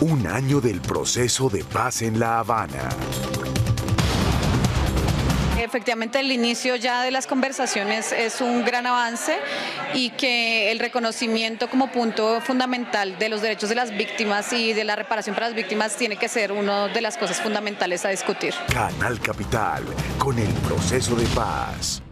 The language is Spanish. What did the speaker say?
Un año del proceso de paz en La Habana. Efectivamente, el inicio ya de las conversaciones es un gran avance y que el reconocimiento como punto fundamental de los derechos de las víctimas y de la reparación para las víctimas tiene que ser una de las cosas fundamentales a discutir. Canal Capital, con el proceso de paz.